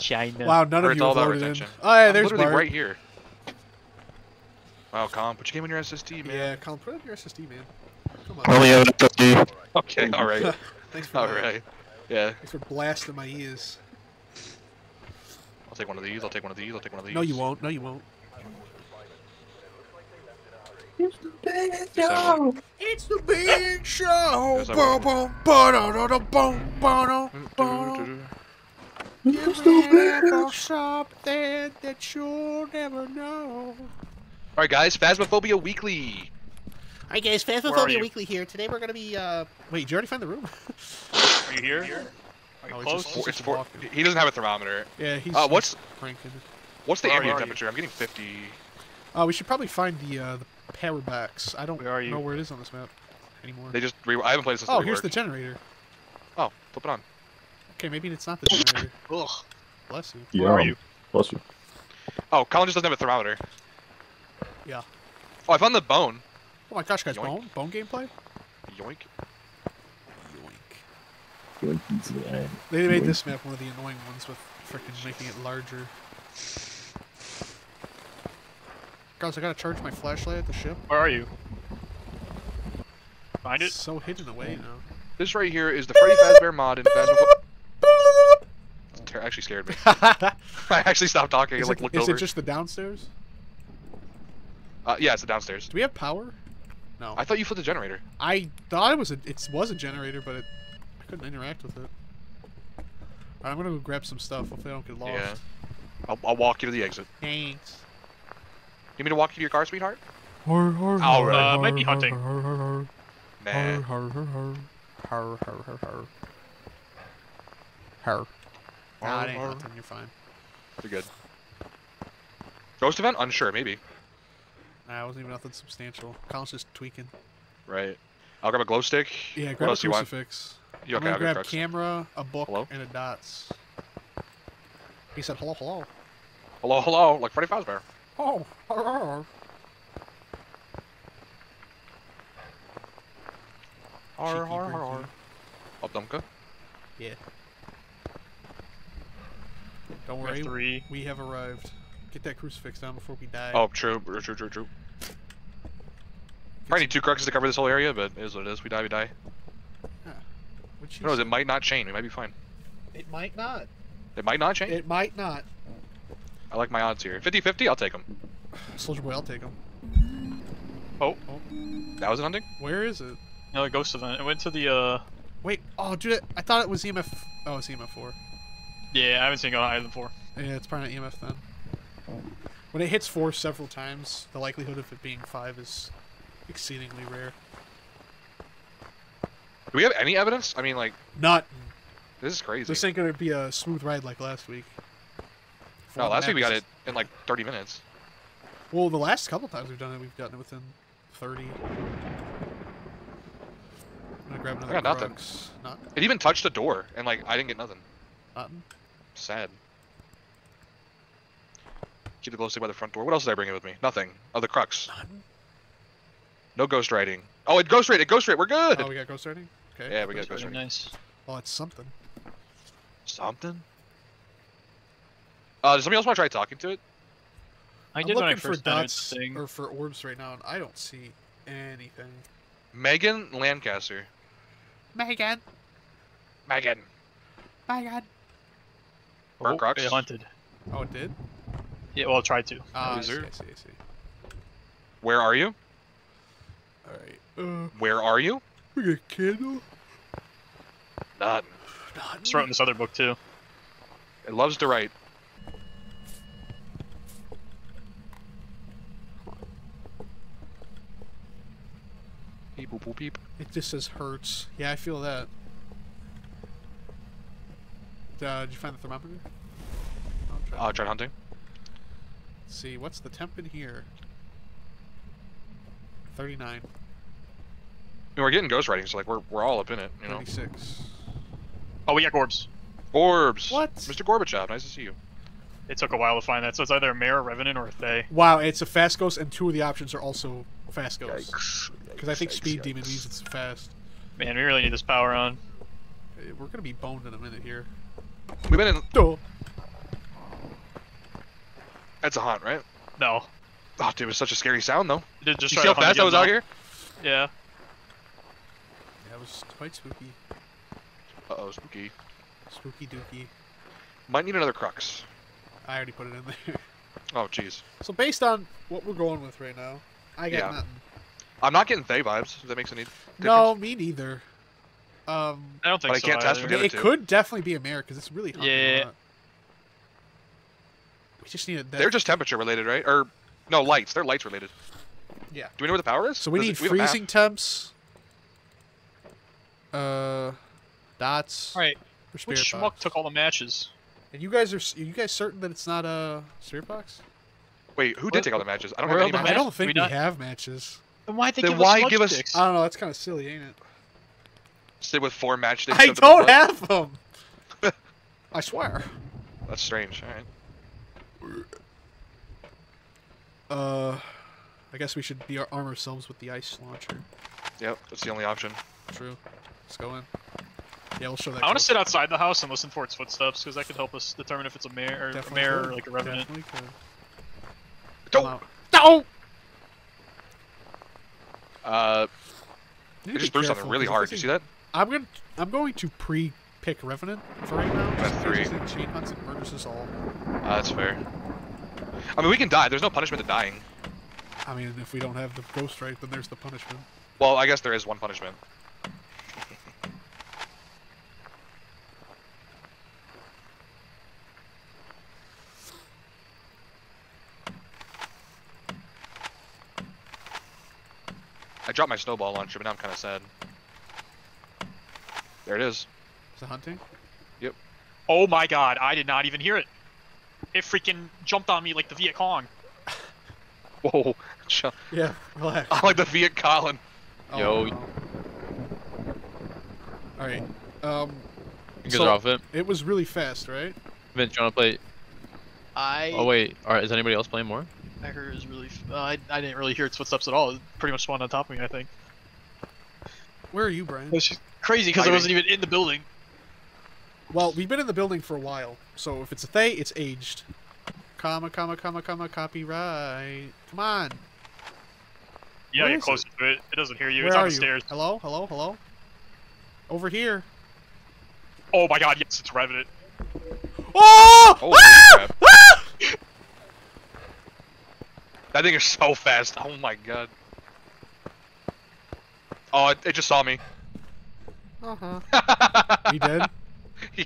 China. Wow, none of you all have that loaded in. Oh, yeah, I'm there's literally Bart. right here. Wow, Colin, put your game on your SSD, man. Yeah, Colin, put it on your SSD, man. Come on. Only have an SSD. Okay, all right, Thanks for all that. right. Yeah, Thanks for blasting my ears. I'll take one of these. I'll take one of these. I'll take one of these. No, you won't. No, you won't. It's the big show. Yes, I Boom, will. boom, ba-da-da-da, boom, ba-da, ba-da. Give me a something that you'll never know. All right, guys, Phasmophobia Weekly. Hi guys, Phasmophobia? Weekly here. Today we're gonna be. uh... Wait, did you already find the room? Are you here? Are you Oh, it's close? just- Four, it's just four, he doesn't have a thermometer. Yeah, he's. Uh, what's cranking. what's the Where are ambient you? temperature? I'm getting 50. Uh, we should probably find the uh, the power box. I don't Where know where it is on this map anymore. They just re- I haven't played this since Oh, they here's the generator. Oh, flip it on. Okay, maybe it's not the generator. Ugh. Bless you. Yeah. Where are you? Bless you. Oh, Colin just doesn't have a thermometer. Yeah. Oh, I found the bone. Oh my gosh, guys, Yoink. bone bone gameplay. Yoink. Yoink. Yoink. They made this map one of the annoying ones with freaking making it larger. Guys, I gotta charge my flashlight at the ship. Where are you? Find it? It's so hidden away now. This right here is the Freddy Fazbear mod in Phasmophobia. Ter- actually scared me. I actually stopped talking and is like it, looked is over. it just the downstairs? Uh, yeah, it's the downstairs. Do we have power? No. I thought you flipped the generator. I thought it was a it was a generator, but it, I couldn't interact with it. Alright, I'm gonna go grab some stuff. Hopefully I don't get lost. Yeah. I'll, I'll walk you to the exit. Thanks. You mean to walk you to your car, sweetheart? Har, har, All right. Uh, might be hunting. har, har, har, Nah. har, har, har, har. Har, har, har, har. Har. Nah, it ain't Har. hunting, you're fine. You're good. Ghost event? Unsure, maybe. Nah, it wasn't even nothing substantial. Colin's just tweaking. Right. I'll grab a glow stick. Yeah, what grab a else you want? crucifix. You I'm okay? gonna I'll grab grab camera, a book, Hello? and a dots. He said hello, hello. Hello, hello, like Freddy Fazbear. Oh, hello. Har, Cheeky har, har, Brinky. har. Dumka. Yeah. Don't worry, three. we have arrived. Get that crucifix down before we die. Oh, true, true, true, true. Probably need two cruxes to cover this whole area, but it is what it is. We die, we die. Which Who knows? It might not chain. We might be fine. It might not. It might not chain. It might not. I like my odds here. 50-50, I'll take them. Soldier Boy, I'll take them. Oh, That was an hunting? Where is it? No, another ghost event. It went to the, uh... Wait, oh, dude, I thought it was EMF. Oh, it's EMF 4. Yeah, I haven't seen it go higher than four. Yeah, it's probably not EMF then. When it hits 4 several times, the likelihood of it being 5 is exceedingly rare. Do we have any evidence? I mean, like, Not. this is crazy. This ain't gonna be a smooth ride like last week. no, last week we got it in like 30 minutes. Well, the last couple times we've done it, we've gotten it within 30. I'm gonna grab another got nothing. Not, It even touched the door, and like, I didn't get nothing. Nothing. Sad. Keep the glow stick by the front door. What else did I bring in with me? Nothing. Oh, the crux. Nothing. No ghost writing. Oh, it ghost rate. It ghost rate. We're good. Oh, we got ghost starting? Okay. yeah, we got ghost Very rate. nice. Oh, it's something. Something. Uh, does somebody else want to try talking to it? I I'm did when I looking for dots thing. or for orbs right now, and I don't see anything. Megan Lancaster. Megan, Megan. Megan. Or Oh, crux. It hunted. Oh, it did. Yeah, well, it tried to. Ah, I see, I see, I see. Where are you? All right. Uh, Where are you? we got a candle. None. Nothing. Just wrote in this other book, too. It loves to write. Beep boop boop beep. It just says hurts. Yeah, I feel that. Uh, did you find the thermometer? Oh, I'm trying Uh, to hunting. see. What's the temp in here? 39. I mean, we're getting ghost writing, so like we're we're all up in it, you know. 36. Oh, we got Gorbs. Orbs. What? Mr. Gorbachev, nice to see you. It took a while to find that, so it's either a Mare, a Revenant, or a Thaye. Wow, it's a fast ghost, and two of the options are also fast ghosts. Because I think Yikes, Speed yikes. Demon means it's fast. Man, we really need this power on. Uh, We're gonna be boned in a minute here. We've been in. Oh. That's a hunt, right? No. Oh, dude, it was such a scary sound, though. It just you tried see how fast I was out here? though. Yeah. Yeah, it was quite spooky. Uh oh, spooky. Spooky dooky. Might need another crux. I already put it in there. Oh, jeez. So based on what we're going with right now, I get Yeah. nothing. I'm not getting Thaye vibes. If that makes any difference. No, me neither. Um, I don't think But I can't test for either. the other it two. could definitely be a mare because it's really hot. Yeah. We just need a. They're just temperature related, right? Or no, lights. They're lights related. Yeah. Do we know where the power is? So we Does need it- have a map? freezing temps. Uh, dots. All right. For spirit Which schmuck took all the matches? And you guys are are you guys certain that it's not a spirit box? Wait, who Where- did take all the matches? I don't have any the I matches. matches? don't think We we, not- have matches. Then why'd they Then give why us smudge give us- sticks? I don't know. That's kind of silly, ain't it? Sit with four matchsticks. I shoved in the don't butt? have them. I swear. That's strange. All right. Uh, I guess we should be our arm ourselves with the ice launcher. Yep, that's the only option. True. Let's go in. Yeah, we'll show that. I want to sit outside the house and listen for its footsteps because that could help us determine if it's a mare or a Definitely mare could. or like a revenant. Definitely could. Don't. Come out. No! Uh, You I need to just be threw something careful, really 'cause hard. if You this see that? I'm going. to I'm going to pre-pick revenant for right now. That's just in three. case this thing chain hunts and murders us all. Uh, that's fair. I mean, we can die. There's no punishment to dying. I mean, if we don't have the ghost right, then there's the punishment. Well, I guess there is one punishment. I dropped my snowball launcher, but now I'm kind of sad. There it is. Is it hunting? Yep. Oh my god, I did not even hear it. It freaking jumped on me like the Viet Cong. Whoa. Chill. Yeah. Relax. I'm like the Viet Colin. Yo. All right. Um, You guys So- are off it. it was really fast, right? Vince, you wanna play? I Oh wait, alright. Is anybody else playing more? I heard it was really. F- uh, I I didn't really hear its footsteps at all. It pretty much spawned on top of me. I think. Where are you, Brian? It was just crazy because I Hiding. wasn't even in the building. Well, we've been in the building for a while, so if it's a Thaye, it's aged. Comma, comma, comma, comma, copyright. Come on. Yeah, Where get is closer to it. It doesn't hear you. Where it's on the you? stairs. Hello, hello, hello. Over here. Oh my god, yes, it's Revenant. Oh! Holy Ah! crap. Ah! That thing is so fast. Oh my god. Oh, it, it just saw me. Uh-huh. You dead?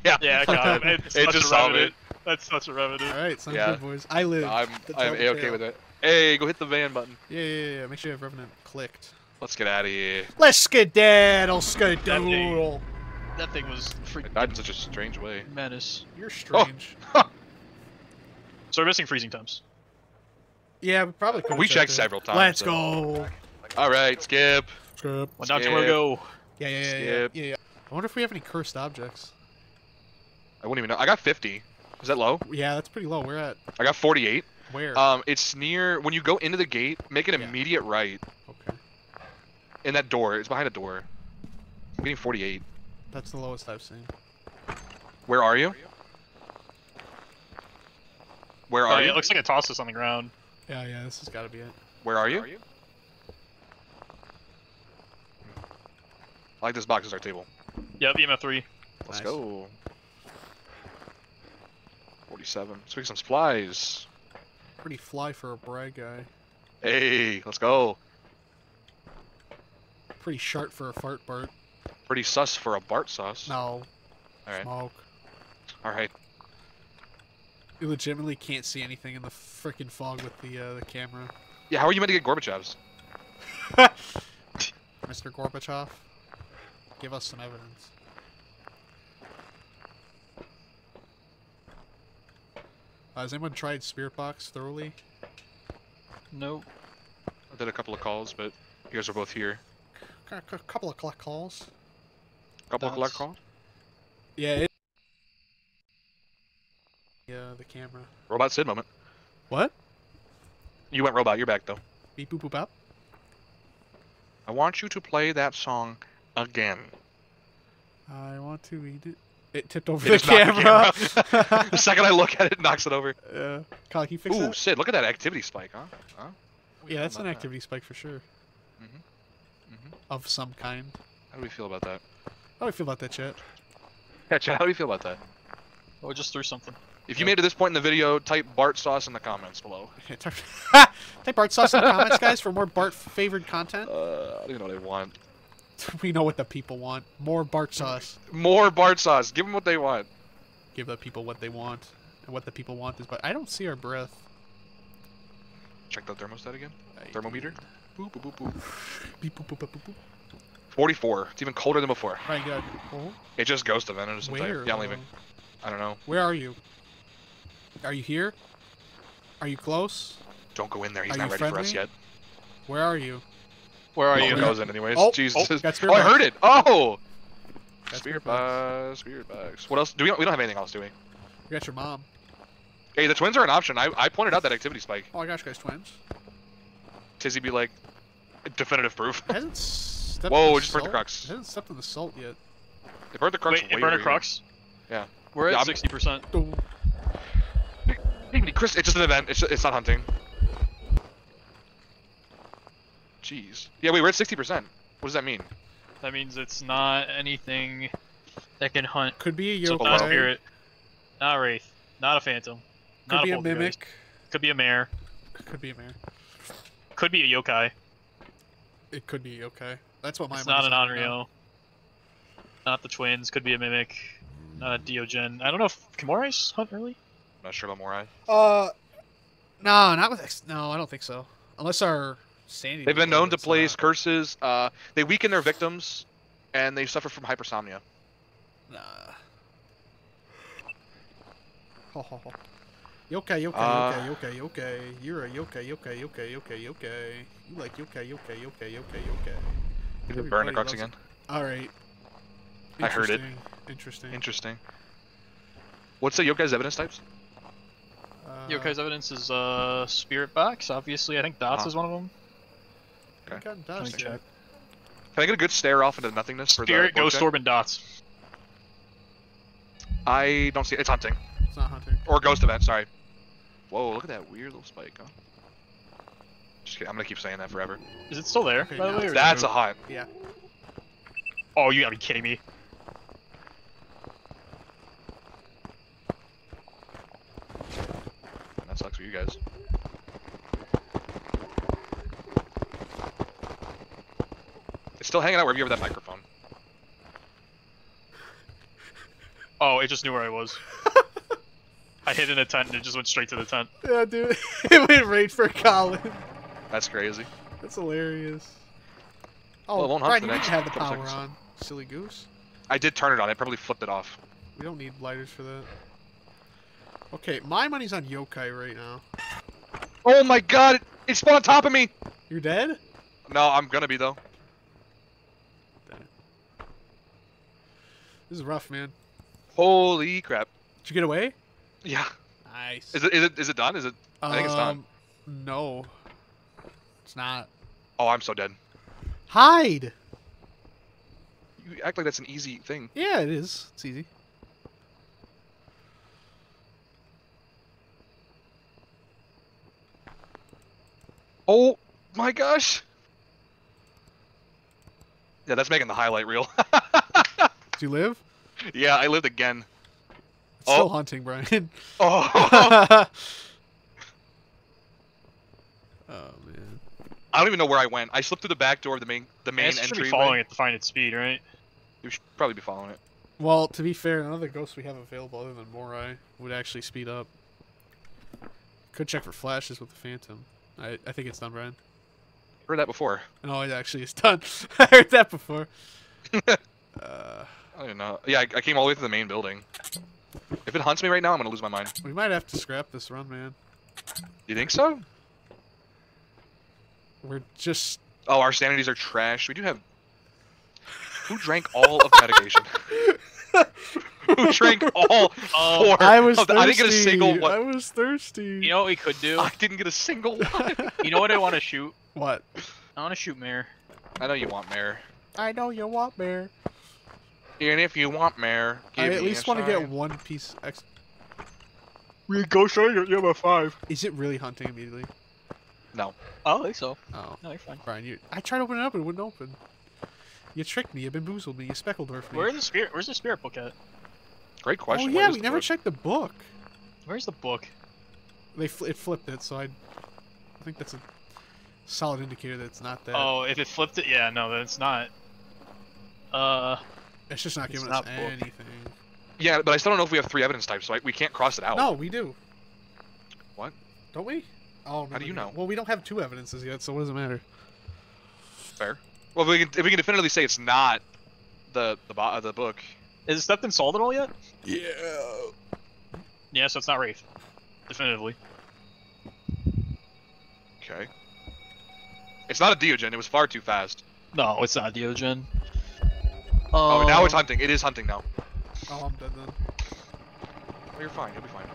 yeah. Yeah, I got him. It's It such just a saw me. Revenant. That's such a Revenant. All right, sounds Yeah. good, boys. I live. I'm I'm a okay with it. Hey, go hit the van button. Yeah, yeah, yeah. Make sure you have Revenant clicked. Let's get out of here. Let's skedaddle, skedaddle. That thing was I freaking died in such a strange way. menace. You're oh. strange. So we're missing freezing temps. Yeah, we probably could. We checked several times. Let's so- go. All right, skip. Skip. One down, two Skip. more to go. Yeah, yeah, yeah, yeah, Skip. yeah, yeah. I wonder if we have any cursed objects. I wouldn't even know. I got 50. Is that low? Yeah, that's pretty low. We're at I got 48. where? Um, it's near when you go into the gate. Make an Yeah. immediate right okay, in that door. It's behind a door. I'm getting 48. that's the lowest I've seen. Where are you? Where Oh, are yeah, you? it looks like it tossed us on the ground. Yeah, yeah, this has got to be it. Where are you? I like this box as our table. Yeah, EMF three. Let's Nice. go. 47. Let's make some supplies. Pretty fly for a brag guy. Hey, let's go. Pretty sharp for a fart Bart. Pretty sus for a Bart sauce. No, Alright. smoke. Alright. You legitimately can't see anything in the freaking fog with the uh, the camera. Yeah, how are you meant to get Gorbachevs? Mr. Gorbachev, give us some evidence. Uh, has anyone tried Spirit Box thoroughly? Nope. I did a couple of calls, but you guys are both here. A couple of collect calls. couple of collect calls? Yeah. It... Yeah, the camera. Robot Sid moment. What? You went robot, you're back though. Beep boop boop bop. I want you to play that song again. I want to eat it. It tipped over It the just knocked the camera. the second I look at it, it knocks it over. yeah. Kyle, can you fix Ooh, that? Sid, look at that activity spike, huh? Huh? Yeah, that's an about that? activity spike for sure. Mhm. Mhm. Of some kind. How do we feel about that? How do we feel about that, chat? Yeah, Chad, how do we feel about that? Oh, just threw something. If you made it to this point in the video, type Bart sauce in the comments below. Type, type Bart sauce in the comments, guys, for more Bart favored content. Uh, I don't even know what they want. We know what the people want. More Bart sauce. More Bart sauce. Give them what they want. Give the people what they want. And what the people want is but I don't see our breath. Check the thermostat again. Thermometer. Boop, boop, boop, boop. Beep, boop, boop, boop, boop, boop. 44. It's even colder than before. Right, good. Oh, It just ghost evented or something. where? Yeah, I'm leaving. I don't know. Where are you? Are you here? Are you close? Don't go in there. He's Are not ready for us yet. Where are you? Where are Oh, you? it goes in anyways. Oh, oh Jesus. oh, Oh, got spirit I heard it. Oh. Got Spirit spirit box. Spirit box. What else? Do we? We don't have anything else, do we? You got your mom. Hey, the twins are an option. I, I pointed out that activity spike. Oh my gosh, guys, twins. Tizzy be like, definitive proof. Hasn't stepped Whoa, in the just burnt the salt- crux. Hasn't stepped in the salt yet. They burnt the crux Wait, way it burned a crux? Yeah. We're Yeah, at 60%. Oh, Chris, it's just an event. It's, it's not hunting. Jeez. Yeah, wait, we're at 60%. What does that mean? That means it's not anything that can hunt. Could be a So yokai. Not a spirit. Not a wraith. Not a phantom. Could not be a poltergeist. mimic. Could be a mare. Could be a mare. Could be a yokai. It could be a yokai. That's what my It's not an on right now. Onryo. Not the twins. Could be a mimic. Not a Deogen. I don't know if can hunt early. not sure about Moroi. Uh, no, not with X. No, I don't think so. Unless our sanity. They've been known to place uh, curses. Uh, they weaken their victims, and they suffer from hypersomnia. Nah. Ho, ho, ho. Yokai, yokai, Uh, yokai, yokai, yokai. You're a yokai, yokai, yokai, yokai, yokai. You like yokai, yokai, yokai, yokai, yokai. Did it burn the crux again? All right. I heard it. Interesting, Interesting. Interesting. What's the yokai's evidence types? Uh, Yokai's evidence is uh spirit box. Obviously, I think Dots Huh. is one of them. Okay. Gotten Let me dust, check. Can I get a good stare off into nothingness for Spirit, the Ghost check? Orb, and Dots. I don't see it. It's hunting. It's not hunting. Or ghost event, sorry. Whoa, look at that weird little spike, huh? Just kidding. I'm gonna keep saying that forever. Is it still there? Okay, by the way, it's- or is it That's a moved? hunt. Yeah. Oh, you gotta be kidding me. That sucks for you guys. Still hanging out wherever you have that microphone. Oh, it just knew where I was. I hid in a tent and it just went straight to the tent. Yeah, dude. it went right for Colin. That's crazy. That's hilarious. Oh, Well, it won't oh, hunt Brian, you didn't next have the power seconds. on. Silly goose. I did turn it on. I probably flipped it off. We don't need lighters for that. Okay, my money's on yokai right now. Oh my god! It, it spawned on top of me! You're dead? No, I'm gonna be though. This is rough, man. Holy crap. Did you get away? Yeah. Nice. Is it is it is it done? Is it I think it's done. Um, No. It's not. Oh I'm so dead. Hide! You act like that's an easy thing. Yeah, it is. It's easy. Oh my gosh! Yeah, that's making the highlight reel. Do you live? yeah, I lived again. It's still Oh. hunting, Brian. Oh, oh, man. I don't even know where I went. I slipped through the back door of the main the main Man, should entry. be following it to find its speed, right? You should probably be following it. Well, to be fair, none of the ghosts we have available other than Moroi would actually speed up. Could check for flashes with the Phantom. I, I think it's done, Brian. Heard that before. No, it actually is done. I heard that before. uh, I don't even know. Yeah, I, I came all the way to the main building. If it hunts me right now, I'm gonna lose my mind. we might have to scrap this run, man. You think so? We're just. Oh, our sanities are trash. We do have. Who drank all of the medication? Who drank all Oh, four? I was of the- thirsty. I didn't get a single one. I was thirsty. You know what we could do? I didn't get a single one. You know what I want to shoot? what? I want to shoot Mare. I know you want Mare. I know you want bear. And if you want Mare, give I me at least want to get one piece. Ex- We go show you. You have a five. Is it really hunting immediately? No. Oh, I think so. Oh, No, you're fine. Brian, you. I tried to open it up and it wouldn't open. You tricked me. You bamboozled me. You speckled me. Where's the spirit? Where's the spirit book at? Great question. Oh question. yeah, Where is we never book? checked the book. Where's the book? They fl- it flipped it, so I. I think that's a solid indicator that it's not that. Oh, if it flipped it, yeah, no, then it's not. Uh, it's just not it's giving not us book. anything. Yeah, but I still don't know if we have three evidence types, so I, we can't cross it out. No, we do. What? Don't we? Oh, no, How do you know? Well, we don't have two evidences yet, so what does it matter? Fair. Well, if we can, if we can definitively say it's not the the bo- uh, the book. is it stepped in salt at all yet? Yeah. Yeah, so it's not Wraith. Definitively. Okay. It's not a Deogen. It was far too fast. No, it's not Deogen. Oh, now it's Um, hunting. It is hunting now. Oh, I'm dead then. Oh, you're fine. You'll be fine.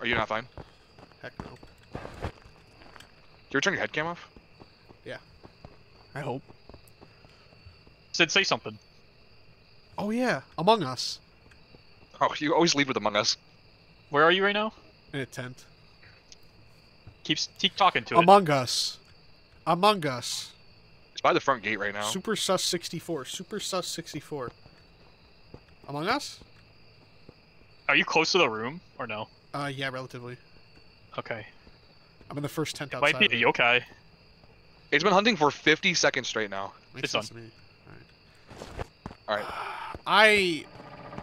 Are you not fine? Heck no. Did you ever turn your head cam off? Yeah. I hope. Sid, say something. Oh yeah, Among Us Oh, you always lead with Among Us. Where are you right now? in a tent. Keep s- keep talking to it. Among Us. Among Us. It's by the front gate right now. Super Sus 64. Super Sus 64. Among Us? Are you close to the room or no? Uh, yeah, relatively. Okay. I'm in the first tent It outside. might be a it. yokai. It's been hunting for 50 seconds straight now. Makes It's sense to me. Alright. I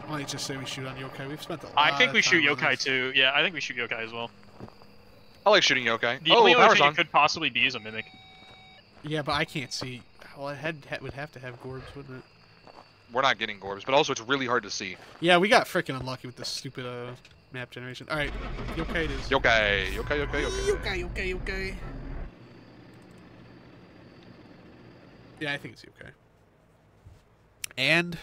might just say we shoot on yokai. We've spent a lot I think we shoot time on yokai this. too. Yeah, I think we shoot yokai as well. I like shooting yokai. The oh, only other power's thing on. it could possibly be is a mimic. Yeah, but I can't see. Well, it had, had would have to have gorbs, wouldn't it? We're not getting Gorbs, but also it's really hard to see. Yeah, we got freaking unlucky with this stupid uh map generation. All right, yokai it is. Yokai, yokai, yokai, yokai. Yokai, yokai, yokai. Yeah, I think it's yokai. And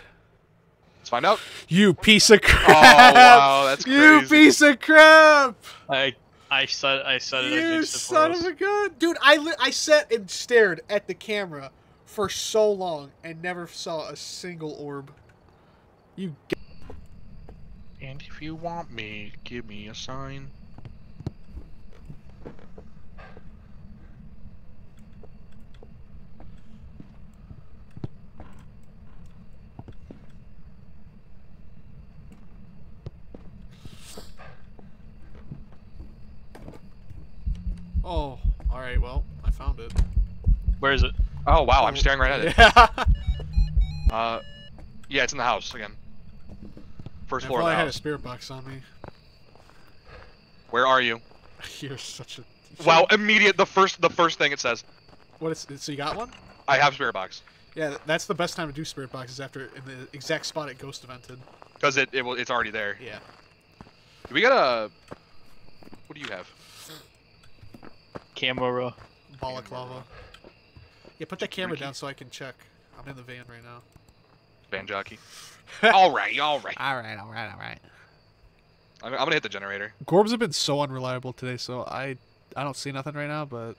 Let's find out. you piece of Oh, crap! wow, that's You piece of crap! I I said I said it. I You jinxed son of a gun, dude! I li- I sat and stared at the camera for so long and never saw a single orb. You g- And if you want me, give me a sign. Oh, all right. Well, I found it. Where is it? Oh wow, I'm staring right at it. Yeah. Uh, yeah, it's in the house again. First floor of I the had a spirit box on me. Where are you? You're such a. Wow, immediate. The first, the first thing it says. What is? So you got one? I have spirit box Yeah, that's the best time to do spirit boxes after in the exact spot it ghost evented. because it, it will, it's already there. Yeah. We got a? What do you have? Camera. Balaclava. Yeah, put that camera freaky. down so I can check. I'm in the van right now. Van jockey. all right, all right. All right, all right, all right. I'm, I'm gonna hit the generator. Gorbs have been so unreliable today, so I I don't see nothing right now, but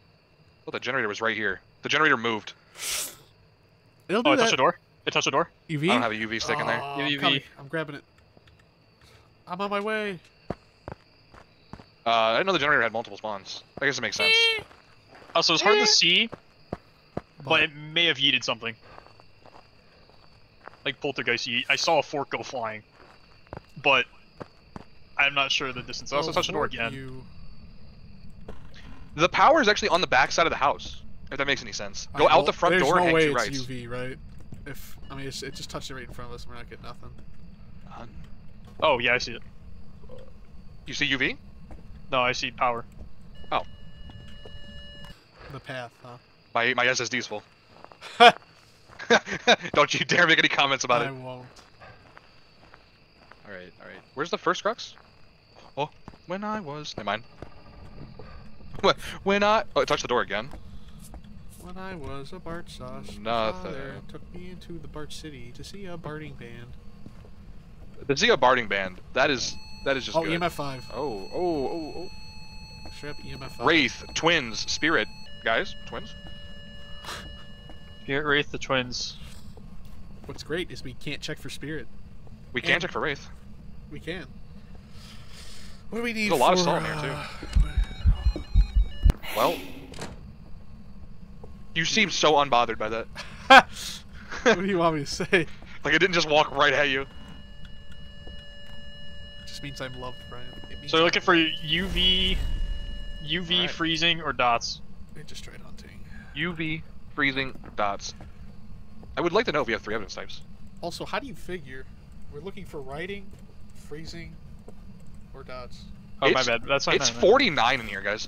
Well, the generator was right here. The generator moved. it'll do Oh, it that. touched the door. It touched the door. UV. I don't have a UV stick in there. Oh, UV. I'm. I'm grabbing it. I'm on my way. Uh, I didn't know the generator had multiple spawns. I guess it makes sense. Also, it's hard Eh. to see, but But- it may have yeeted something. Like poltergeist yeet. I saw a fork go flying, but I'm not sure the distance. I also Oh, touched the door again. You. The power is actually on the back side of the house. If that makes any sense. I Go out the front door no and way two it's rights. UV, right? If I mean, it's, it just touched it right in front of us, and we're not getting nothing. Uh, Oh yeah, I see it. You see UV? No, I see power. Oh. The path, huh? My my SSD's full. Don't you dare make any comments about I it. I won't. All right, all right. Where's the first crux? Oh, when I was. Never mind. When- When I. Oh, it touched the door again. When I was a Bart sauce, my Nothing. father took me into the Bart City to see a Barting band. The Zia Barting Band. That is. That is just oh, good. EMF five. Oh, oh, oh, Straight up EMF oh. five. Wraith, twins, spirit, guys, twins. Spirit Wraith, the twins. what's great is we can't check for spirit. We can And- check for Wraith. We can. What do we need? There's a lot of for, salt in here, too. uh, Well. You seem so unbothered by that. what do you want me to say? Like it didn't just walk right at you. Just means I'm loved, Brian. It means So you're I'm looking for UV, UV Alright. freezing or dots. I just tried hunting. UV freezing dots. I would like to know if you have three evidence types. Also, how do you figure? We're looking for writing, freezing, or dots. Oh my bad. That's what I It's meant. 49 in here, guys.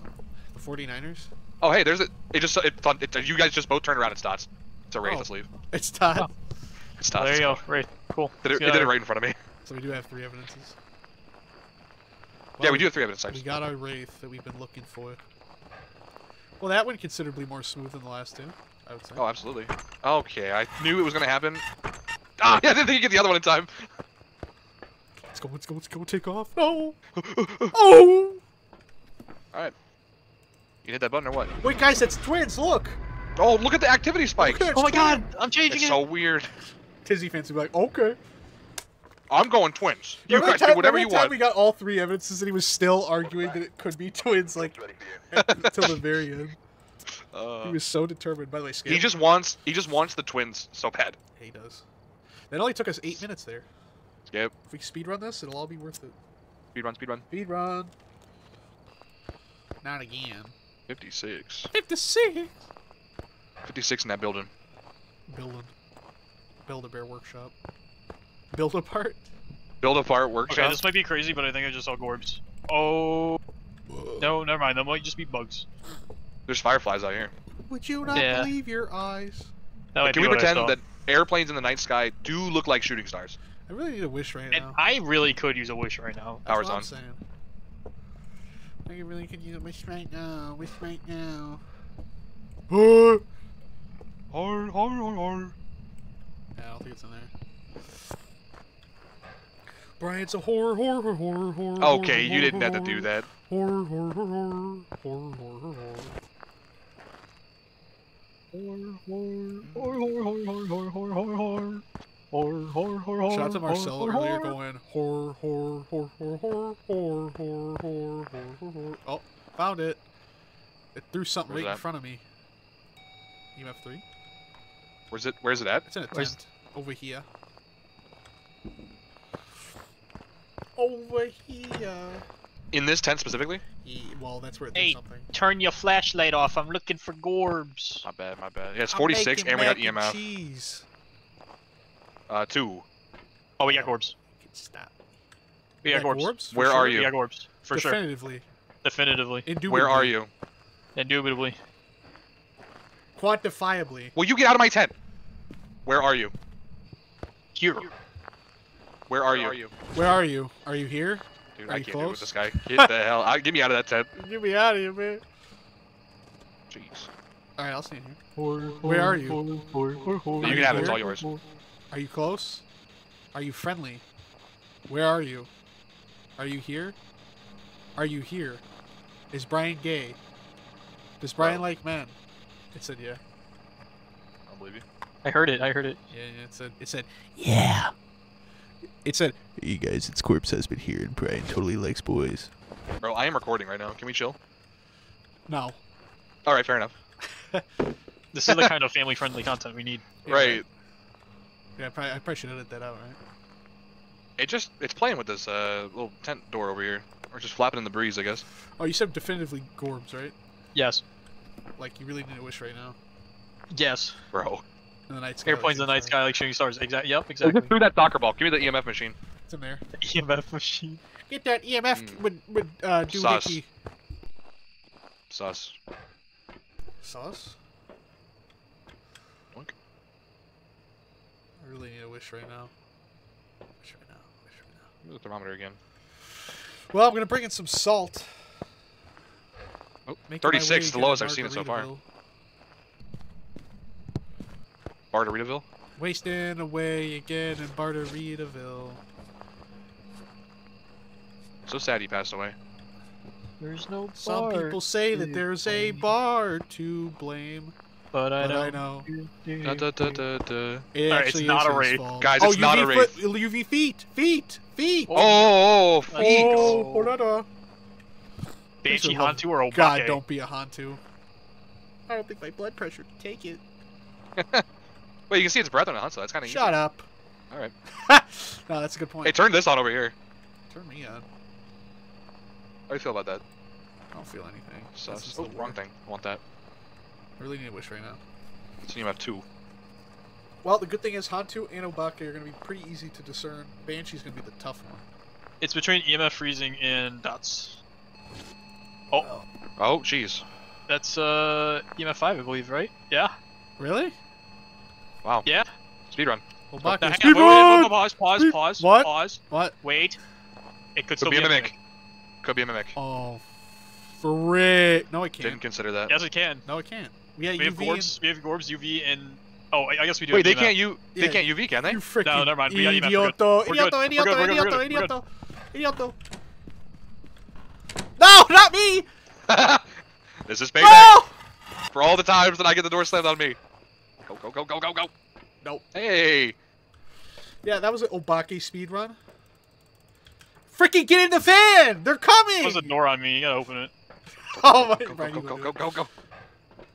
The 49ers? Oh hey, there's a. It just it, fun- it you guys just both turned around. It's dots. It's a wraith. Oh. Let's leave. It's Todd. Oh. It's dots. There you go. Let's Right. Cool. Did it, it did it right in front of me. So we do have three evidences. Yeah, we do have three evidence types. We got our Wraith that we've been looking for. Well, that went considerably more smooth than the last two, I would say. Oh, absolutely. Okay, I knew it was gonna happen. Ah, yeah, I didn't think you'd get the other one in time. Let's go, let's go, let's go, take off. No! oh! Alright. You hit that button or what? Wait, guys, it's twins, look! Oh, look at the activity spike. Look at Oh my it's god! I'm changing It's it. so weird. Tizzy Fancy will be like, okay. I'm going twins. You Remember guys the do whatever remember you the time want. we got all three evidences and he was still arguing that it could be twins, like, until the very end. He Uh, was so determined. By the way, Scam, he just wants he just wants the twins so bad. he does. That only took us eight minutes there. Yep. If we speedrun this, it'll all be worth it. Speed run, speed run. Speedrun. Not again. 56. 56! 56 in that building. Building. Build a bear workshop. Build a part. Build a part Okay, this might be crazy, but I think I just saw gorbs. Oh no, never mind. That might just be bugs. There's fireflies out here. Would you not Yeah. believe your eyes? That might Can be we what I pretend saw. that airplanes in the night sky do look like shooting stars? I really need a wish right And now. I really could use a wish right now. That's Power's what I'm on. saying. I really could use a wish right now. Wish right now. Har, har, har, har. Yeah, I don't think it's in there. Brian's a horror, horror, horror, horror. Okay, you didn't have to do that. Horror, horror, horror, horror, horror, horror. Shots of Marcel earlier going horror, horror, horror, horror, horror, horror, horror, horror. Oh, found it. It threw something right in front of me. UF3. Where's it? Where's it at? It's in a tent over here. Over here. In this tent specifically? Yeah, well, that's where it Hey. did something. Turn your flashlight off. I'm looking for gorbs. My bad, my bad. Yeah, it's 46 and we got mac and EMF. Cheese. Uh, two. Oh, we got gorbs. Stop. We got Got gorbs. Gorbs? Where sure? are We you? got gorbs for sure. Definitively. Definitively. Indubitably. Where are you? Indubitably. Quantifiably. Will you get out of my tent? Where are you? Here. Where are you? Where are you? Are you here? Dude, Are I you can't deal with this guy. Get the hell out. Get me out of that tent. Get me out of here, man. Jeez. Alright, I'll stand here. Where are you? You can have it. It's all yours. Are you close? Are you friendly? Where are you? Are you here? Are you here? Is Brian gay? Does Brian Well. like men? It said yeah. I believe you. I heard it. I heard it. Yeah, yeah, it said it said yeah. It said Hey guys, it's Corpse Husband here, and Brian totally likes boys. Bro, I am recording right now. Can we chill? no. All right, fair enough. This is the kind of family-friendly content we need. Yeah, right. Yeah, I probably, I probably should edit that out, right? It just it's playing with this uh little tent door over here, or just flapping in the breeze, I guess. Oh, you said definitively Gorbs, right? Yes. Like you really need a wish right now. Yes. Bro. In the night sky. Airplanes in the night sky like shooting stars. Exactly. Yep. Exactly. just threw that soccer ball. Give me the EMF machine. It's in there. EMF machine. Get that EMF Mm. with with uh Sus. doohickey. Sus. Sauce. Doink. I really need a wish right now. Wish right now. Wish right now. Give me the thermometer again. Well, I'm gonna bring in some salt. Oh, 36 is the lowest I've seen it so far. Margaritaville. Barteritaville. Wasting away again in Barteritaville. So sad he passed away. There's no bar. Some people say that there's a bar to blame. But I But know. I know. Da, da, da, da, da. It Alright, it's not a his wraith. fault. Guys, oh, it's not a wraith. foot- UV feet, feet, feet. Oh, oh, oh, feet. Oh, hold on, uh, Banshee Please, for love- Hantu or Obake? God, don't be a Hantu. I don't think my blood pressure can take it. Wait, you can see its breath on it, so that's kind of easy. Shut up. All right. no, that's a good point. Hey, turn this on over here. Turn me on. How do you feel about that? I don't feel anything. So, Sus. is Oh, the wrong word. thing. I want that. I really need a wish right now. So you have two. Well, the good thing is Hantu and Obake are going to be pretty easy to discern. Banshee's going to be the tough one. It's between EMF freezing and dots. Oh. Oh, jeez. That's uh EMF five, I believe, right? Yeah. Really? Wow. Yeah. Speedrun. Obake. Now, hang on, Speed wait, run! pause, pause, Speed- pause, What? pause. What? Wait. It could Could still be a mimic. Could be a mimic. Oh, frick. No, it can't. Didn't consider that. Yes, it can. No, it can't. We got We have UV Gorbs, we have Gorbs, UV, and oh, I I guess we do. Wait, they can't you they Yeah. can't UV, can and... they? You freaking No, never mind. We got EMF. We're good. idioto. We're Idioto, good. We're idioto, good. We're good. idioto, We're good. idioto. Idioto. No, not me! this is payback No! for all the times that I get the door slammed on me. Go, go, go, go, go, go. Nope. Hey. Yeah, that was an Obake speed run. Freaking get in the fan! They're coming! Close a door on me. You gotta open it. Oh my Go, go, Brian, go, go, go, go, go, go.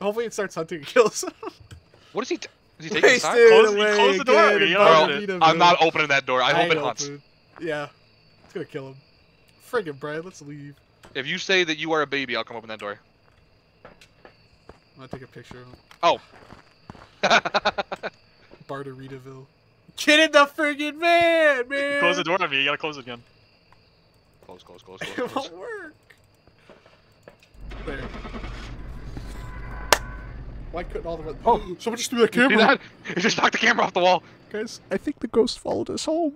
Hopefully it starts hunting and kills. him. What is he? T- is he taking his time? Close- away close the door. again You in it. I'm not opening that door. I hope ain't it hunts. open. Yeah. It's gonna kill him. Friggin' Brian, let's leave. If you say that you are a baby, I'll come open that door. I'm gonna take a picture of him. Oh. Barteritaville. Get in the friggin' van, man! Close the door on me. You gotta close it again. close, close, close, close, close. won't work. There. Why couldn't all the Oh. someone just threw that See camera? that? It just knocked the camera off the wall. Guys, I think the ghost followed us home.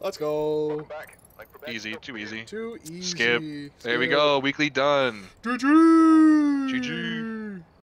Let's go. Easy, too easy. Too easy. Skip. There we go. Weekly done. GG. GG.